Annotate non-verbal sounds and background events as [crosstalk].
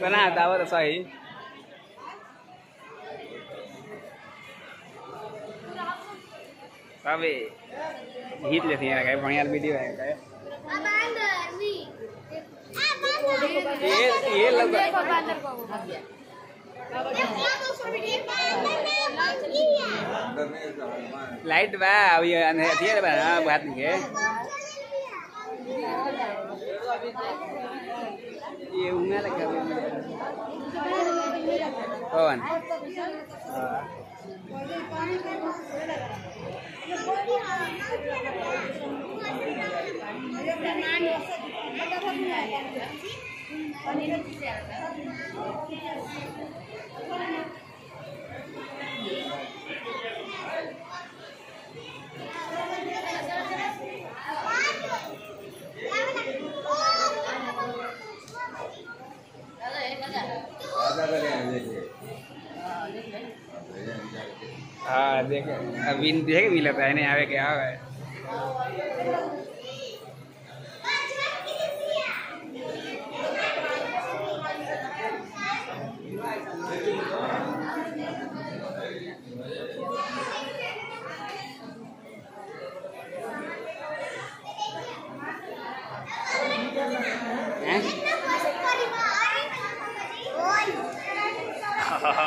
कना दावत सही सब हिट लेती हैं बढ़िया वीडियो है ये ये लग लाइट बा, अभी अंधेर बा बात नहीं है। ये उंगा लगा कौन हाँ देख अभी देख भी लगता क्या है? [laughs]